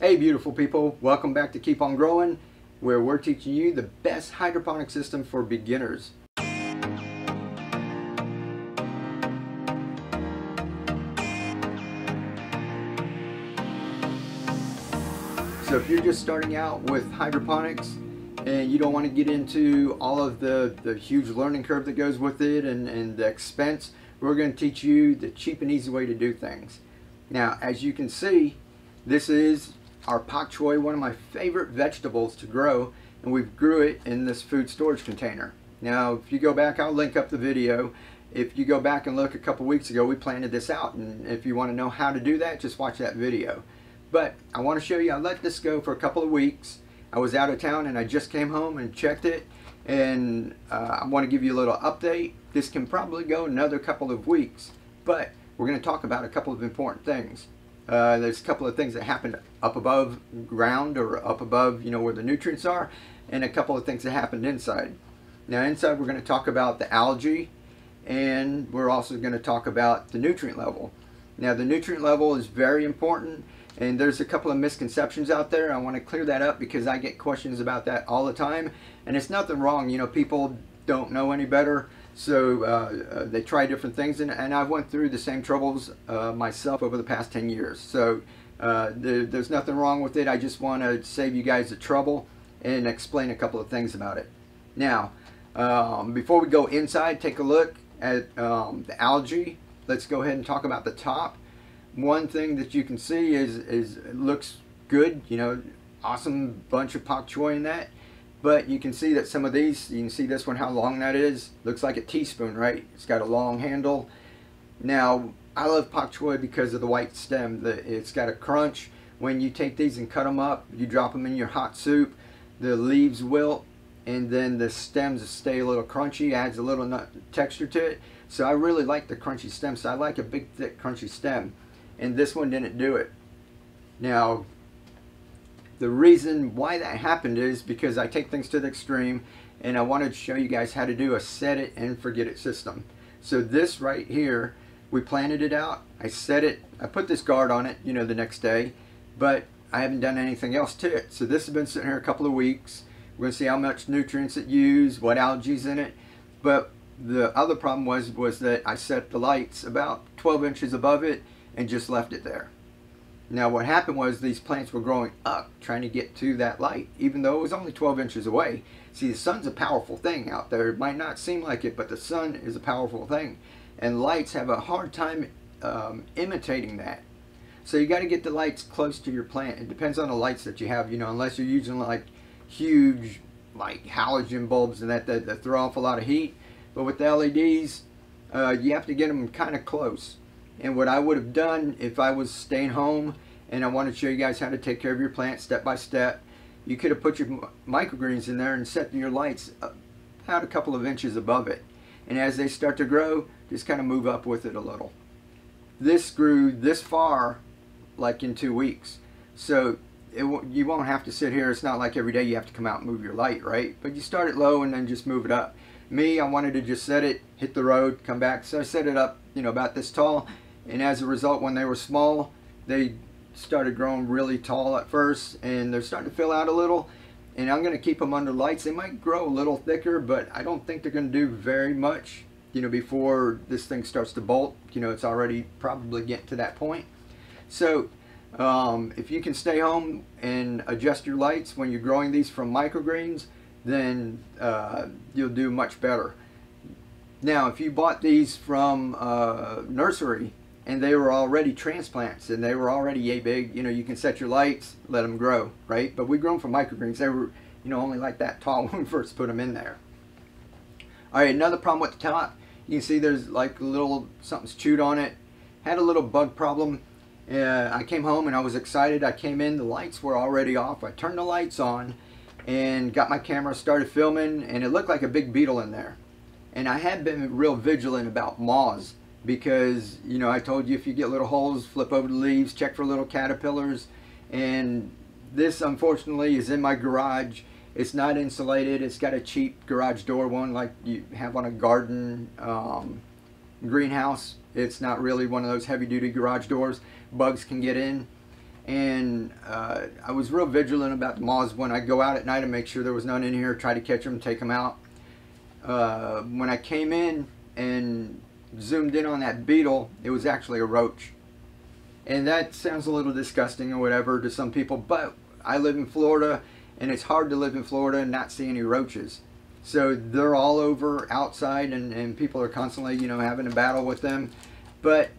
Hey beautiful people, welcome back to Keep On Growing where we're teaching you the best hydroponic system for beginners. So if you're just starting out with hydroponics and you don't want to get into all of the, the huge learning curve that goes with it and, and the expense, we're going to teach you the cheap and easy way to do things. Now, as you can see, this is our pak choi, one of my favorite vegetables to grow, and we grew it in this food storage container. Now, if you go back, I'll link up the video. If you go back and look a couple weeks ago, we planted this out, and if you want to know how to do that, just watch that video. But I want to show you, I let this go for a couple of weeks. I was out of town and I just came home and checked it, and uh, I want to give you a little update. This can probably go another couple of weeks, but we're going to talk about a couple of important things. Uh, there's a couple of things that happened up above ground or up above, you know, where the nutrients are, and a couple of things that happened inside. Now inside we're going to talk about the algae, and we're also going to talk about the nutrient level. Now the nutrient level is very important, and there's a couple of misconceptions out there. I want to clear that up because I get questions about that all the time, and it's nothing wrong. You know, people don't know any better. So uh, uh, they try different things, and, and I've went through the same troubles uh, myself over the past 10 years. So uh, there, there's nothing wrong with it. I just want to save you guys the trouble and explain a couple of things about it. Now, um, before we go inside, take a look at um, the algae. Let's go ahead and talk about the top. One thing that you can see is, is it looks good, you know, awesome bunch of pak choi in that. But you can see that some of these, you can see this one, how long that is. Looks like a teaspoon, right? It's got a long handle. Now, I love pak choi because of the white stem. It's got a crunch. When you take these and cut them up, you drop them in your hot soup, the leaves wilt, and then the stems stay a little crunchy, adds a little nut texture to it. So I really like the crunchy stem. So I like a big, thick, crunchy stem. And this one didn't do it. Now, the reason why that happened is because I take things to the extreme and I wanted to show you guys how to do a set it and forget it system. So this right here, we planted it out, I set it, I put this guard on it, you know, the next day, but I haven't done anything else to it. So this has been sitting here a couple of weeks. We're gonna see how much nutrients it used, what algae's in it. But the other problem was, was that I set the lights about 12 inches above it and just left it there. Now what happened was these plants were growing up trying to get to that light, even though it was only 12 inches away. See, the sun's a powerful thing out there. It might not seem like it, but the sun is a powerful thing. And lights have a hard time um, imitating that. So you got to get the lights close to your plant. It depends on the lights that you have, you know, unless you're using like huge like halogen bulbs and that, that, that throw off a lot of heat. But with the LEDs, uh, you have to get them kind of close. And what I would have done if I was staying home and I wanted to show you guys how to take care of your plant step by step, you could have put your microgreens in there and set your lights about a couple of inches above it. And as they start to grow, just kind of move up with it a little. This grew this far like in two weeks. So it, you won't have to sit here. It's not like every day you have to come out and move your light, right? But you start it low and then just move it up. Me, I wanted to just set it, hit the road, come back. So I set it up, you know, about this tall and as a result when they were small they started growing really tall at first and they're starting to fill out a little. And I'm going to keep them under lights. They might grow a little thicker but I don't think they're going to do very much you know before this thing starts to bolt. You know it's already probably getting to that point. So um, if you can stay home and adjust your lights when you're growing these from microgreens then uh, you'll do much better. Now if you bought these from uh, nursery and they were already transplants and they were already yay big. You know, you can set your lights, let them grow, right? But we them from microgreens. They were, you know, only like that tall when we first put them in there. All right, another problem with the top. You can see there's like a little, something's chewed on it. Had a little bug problem. Uh, I came home and I was excited. I came in, the lights were already off. I turned the lights on and got my camera, started filming, and it looked like a big beetle in there. And I had been real vigilant about moths because you know I told you if you get little holes flip over the leaves check for little caterpillars. And this unfortunately is in my garage. It's not insulated. It's got a cheap garage door one like you have on a garden um, greenhouse. It's not really one of those heavy-duty garage doors. Bugs can get in. And uh, I was real vigilant about the moths when I go out at night and make sure there was none in here, try to catch them, take them out. Uh, when I came in and zoomed in on that beetle, it was actually a roach. And that sounds a little disgusting or whatever to some people, but I live in Florida and it's hard to live in Florida and not see any roaches. So they're all over outside and, and people are constantly, you know, having a battle with them. But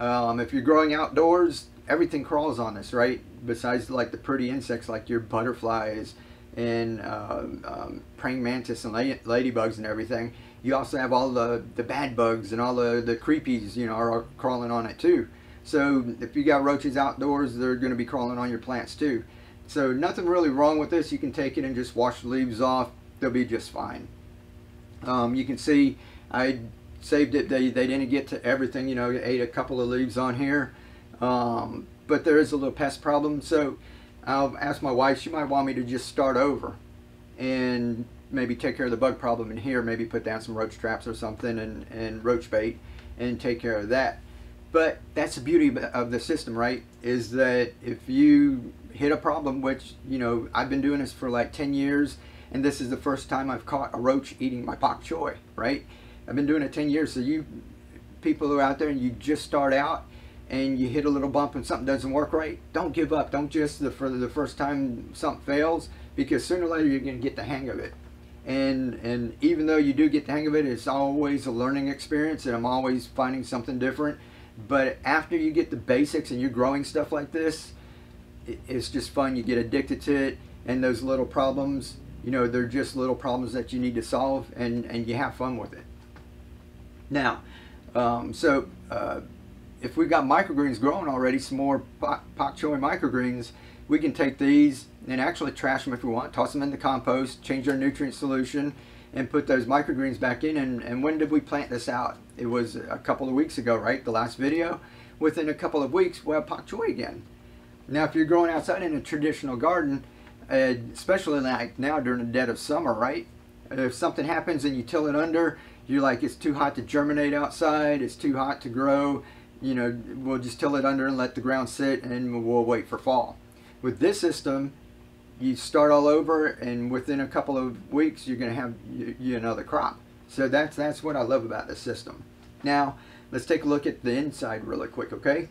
um, if you're growing outdoors, everything crawls on us, right? Besides like the pretty insects like your butterflies and uh, um, praying mantis and ladybugs and everything. You also have all the, the bad bugs and all the, the creepies, you know, are, are crawling on it too. So if you got roaches outdoors, they're going to be crawling on your plants too. So nothing really wrong with this. You can take it and just wash the leaves off. They'll be just fine. Um, you can see I saved it. They, they didn't get to everything. You know, ate a couple of leaves on here. Um, but there is a little pest problem. So I'll ask my wife. She might want me to just start over and maybe take care of the bug problem in here. Maybe put down some roach traps or something and, and roach bait and take care of that. But that's the beauty of the system, right? Is that if you hit a problem, which, you know, I've been doing this for like 10 years, and this is the first time I've caught a roach eating my bok choy, right? I've been doing it 10 years, so you people who are out there and you just start out and you hit a little bump and something doesn't work right, don't give up. Don't just, the, for the first time something fails, because sooner or later you're going to get the hang of it. And, and even though you do get the hang of it, it's always a learning experience and I'm always finding something different. But after you get the basics and you're growing stuff like this, it's just fun. You get addicted to it, and those little problems, you know, they're just little problems that you need to solve, and and you have fun with it. Now, um, so uh, if we've got microgreens growing already, some more pak choi microgreens, we can take these and actually trash them if we want, toss them in the compost, change our nutrient solution, and put those microgreens back in. And, and when did we plant this out? It was a couple of weeks ago, right? The last video. Within a couple of weeks, we'll have pak choi again. Now, if you're growing outside in a traditional garden, especially like now during the dead of summer, right? If something happens and you till it under, you're like, it's too hot to germinate outside, it's too hot to grow, you know, we'll just till it under and let the ground sit and we'll wait for fall. With this system, you start all over and within a couple of weeks, you're going to have you, another crop. So that's, that's what I love about this system. Now, let's take a look at the inside really quick, okay?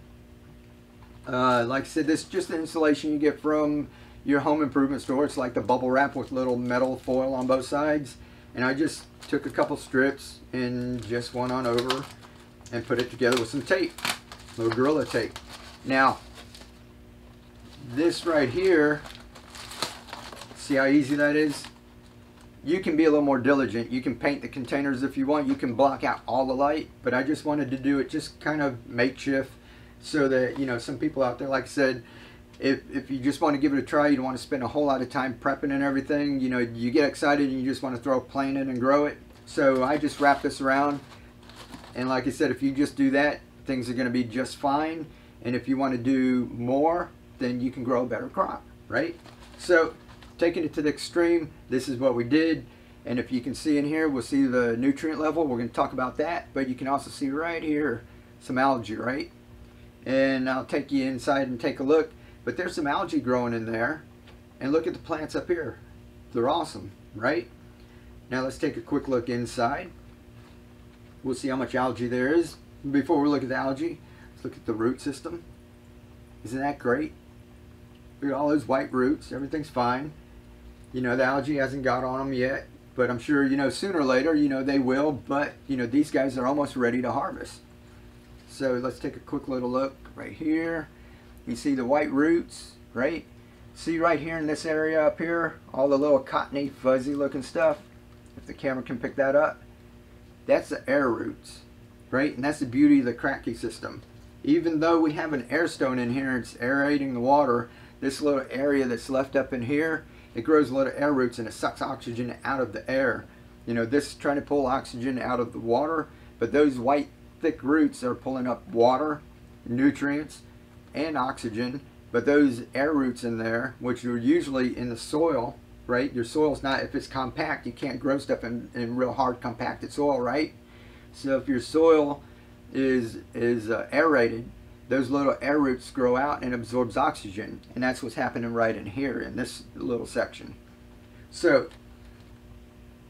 Uh, like I said, this is just the insulation you get from your home improvement store. It's like the bubble wrap with little metal foil on both sides. And I just took a couple strips and just went on over and put it together with some tape, little Gorilla tape. Now, this right here, see how easy that is? You can be a little more diligent. You can paint the containers if you want. You can block out all the light, but I just wanted to do it just kind of makeshift so that you know some people out there like I said if, if you just want to give it a try you don't want to spend a whole lot of time prepping and everything you know you get excited and you just want to throw a plant in and grow it so I just wrap this around and like I said if you just do that things are going to be just fine and if you want to do more then you can grow a better crop right so taking it to the extreme this is what we did and if you can see in here we'll see the nutrient level we're going to talk about that but you can also see right here some algae right and I'll take you inside and take a look. But there's some algae growing in there. And look at the plants up here. They're awesome, right? Now let's take a quick look inside. We'll see how much algae there is. Before we look at the algae, let's look at the root system. Isn't that great? At all those white roots. Everything's fine. You know, the algae hasn't got on them yet. But I'm sure, you know, sooner or later, you know, they will. But, you know, these guys are almost ready to harvest. So let's take a quick little look right here. You see the white roots, right? See right here in this area up here, all the little cottony, fuzzy looking stuff. If the camera can pick that up. That's the air roots, right? And that's the beauty of the Kratky system. Even though we have an air stone in here, it's aerating the water, this little area that's left up in here, it grows a lot of air roots and it sucks oxygen out of the air. You know, this is trying to pull oxygen out of the water, but those white thick roots are pulling up water, nutrients, and oxygen. But those air roots in there, which are usually in the soil, right? Your soil's not, if it's compact, you can't grow stuff in, in real hard compacted soil, right? So if your soil is, is uh, aerated, those little air roots grow out and absorbs oxygen. And that's what's happening right in here in this little section. So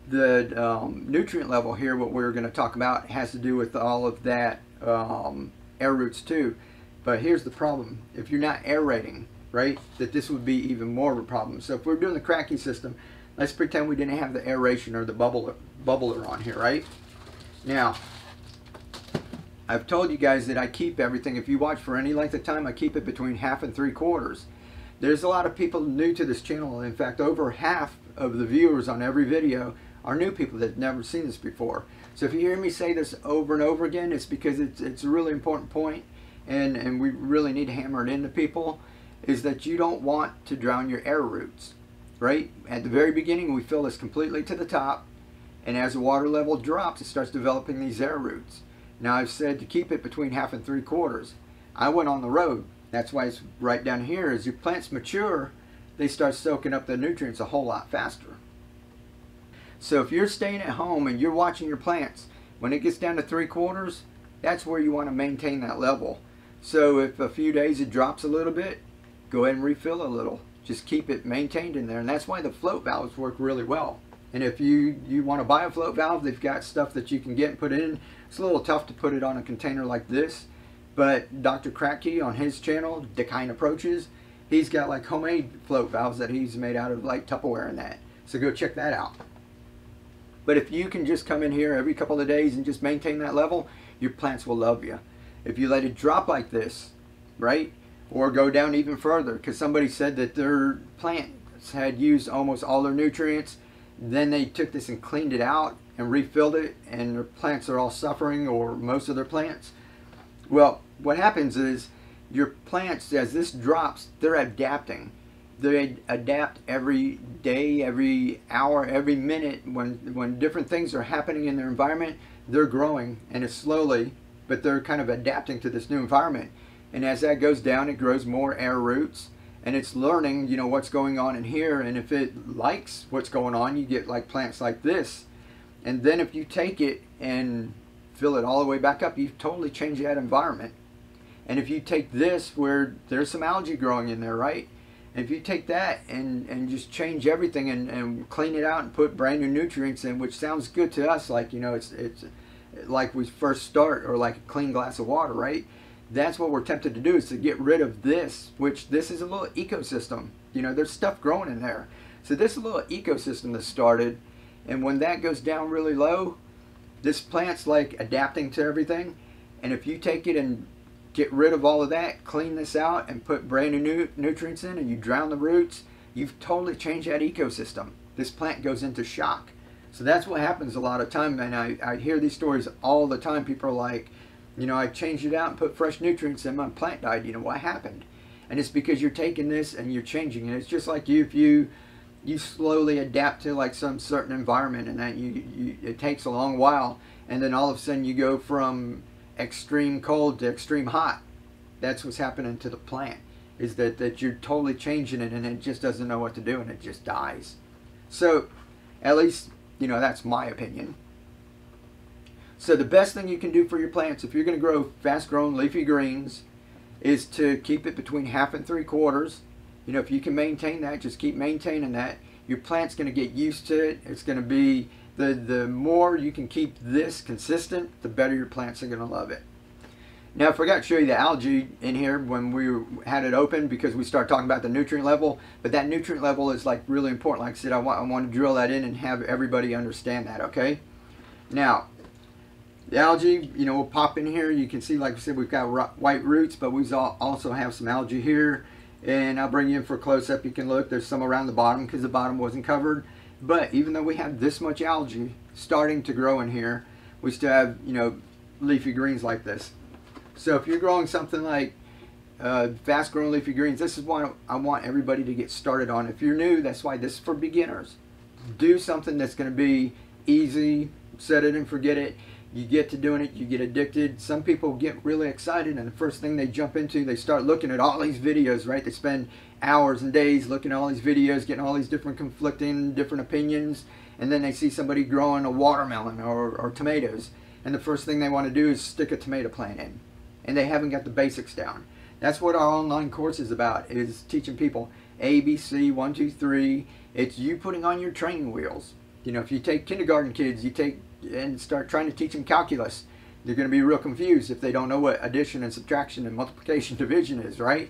the um, nutrient level here, what we're going to talk about, has to do with all of that um, air roots too. But here's the problem. If you're not aerating, right, that this would be even more of a problem. So if we're doing the Kratky system, let's pretend we didn't have the aeration or the bubbler, bubbler on here, right? Now, I've told you guys that I keep everything, if you watch for any length of time, I keep it between half and three quarters. There's a lot of people new to this channel. In fact, over half of the viewers on every video are new people that have never seen this before. So if you hear me say this over and over again, it's because it's, it's a really important point and, and we really need to hammer it into people, is that you don't want to drown your air roots, right? At the very beginning, we fill this completely to the top, and as the water level drops, it starts developing these air roots. Now I've said to keep it between half and three quarters. I went on the road. That's why it's right down here. As your plants mature, they start soaking up the nutrients a whole lot faster. So if you're staying at home and you're watching your plants, when it gets down to three quarters, that's where you want to maintain that level. So if a few days it drops a little bit, go ahead and refill a little. Just keep it maintained in there. And that's why the float valves work really well. And if you, you want to buy a float valve, they've got stuff that you can get and put in. It's a little tough to put it on a container like this. But Dr. Kratky on his channel, Dakine Approaches, he's got like homemade float valves that he's made out of like Tupperware and that. So go check that out. But if you can just come in here every couple of days and just maintain that level, your plants will love you. If you let it drop like this, right, or go down even further, because somebody said that their plants had used almost all their nutrients, then they took this and cleaned it out and refilled it, and their plants are all suffering, or most of their plants. Well, what happens is your plants, as this drops, they're adapting. They adapt every day, every hour, every minute. When when different things are happening in their environment, they're growing, and it's slowly but they're kind of adapting to this new environment. And as that goes down, it grows more air roots and it's learning, you know, what's going on in here. And if it likes what's going on, you get like plants like this. And then if you take it and fill it all the way back up, you've totally changed that environment. And if you take this where there's some algae growing in there, right? If you take that and, and just change everything and, and clean it out and put brand new nutrients in, which sounds good to us, like, you know, it's, it's like we first start or like a clean glass of water, right? That's what we're tempted to do is to get rid of this, which this is a little ecosystem. You know, there's stuff growing in there. So this little ecosystem that started, and when that goes down really low, this plant's like adapting to everything. And if you take it and get rid of all of that, clean this out, and put brand new nutrients in, and you drown the roots, you've totally changed that ecosystem. This plant goes into shock. So that's what happens a lot of time, and I, I hear these stories all the time. People are like, you know, I changed it out and put fresh nutrients and my plant died. You know, what happened? And it's because you're taking this and you're changing it. It's just like you, if you you slowly adapt to like some certain environment and that you, you it takes a long while and then all of a sudden you go from extreme cold to extreme hot that's what's happening to the plant is that that you're totally changing it and it just doesn't know what to do and it just dies so at least you know, that's my opinion. So the best thing you can do for your plants, if you're going to grow fast-growing leafy greens, is to keep it between half and three quarters. You know, if you can maintain that, just keep maintaining that. Your plant's going to get used to it. It's going to be, the, the more you can keep this consistent, the better your plants are going to love it. Now, I forgot to show you the algae in here when we had it open because we started talking about the nutrient level. But that nutrient level is like really important. Like I said, I want, I want to drill that in and have everybody understand that, okay? Now, the algae, you know, will pop in here. You can see, like I said, we've got white roots, but we also have some algae here. And I'll bring you in for a close-up. You can look. There's some around the bottom because the bottom wasn't covered. But even though we have this much algae starting to grow in here, we still have, you know, leafy greens like this. So if you're growing something like uh, fast growing leafy greens, this is what I want everybody to get started on. If you're new, that's why this is for beginners. Do something that's going to be easy, set it and forget it. You get to doing it, you get addicted. Some people get really excited and the first thing they jump into, they start looking at all these videos, right? They spend hours and days looking at all these videos, getting all these different conflicting, different opinions, and then they see somebody growing a watermelon or, or tomatoes. And the first thing they want to do is stick a tomato plant in and they haven't got the basics down. That's what our online course is about, is teaching people ABC, one, two, three. It's you putting on your training wheels. You know, if you take kindergarten kids, you take and start trying to teach them calculus, they're going to be real confused if they don't know what addition and subtraction and multiplication division is, right?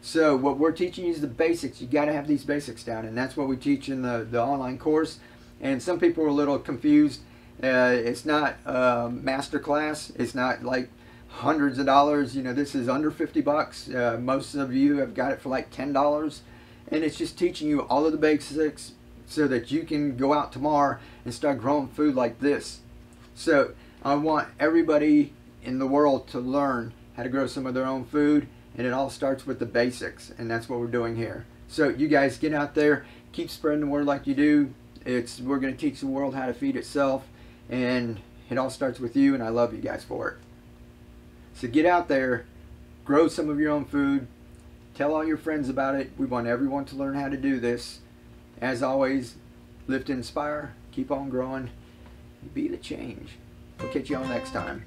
So what we're teaching is the basics. You got to have these basics down, and that's what we teach in the, the online course. And some people are a little confused. Uh, it's not a master class. It's not like hundreds of dollars. You know, this is under 50 bucks. Uh, most of you have got it for like $10. And it's just teaching you all of the basics so that you can go out tomorrow and start growing food like this. So I want everybody in the world to learn how to grow some of their own food and it all starts with the basics and that's what we're doing here. So you guys get out there, keep spreading the word like you do. It's we're going to teach the world how to feed itself and it all starts with you and I love you guys for it. So get out there, grow some of your own food, tell all your friends about it. We want everyone to learn how to do this. As always, lift inspire, keep on growing, be the change. We'll catch you all next time.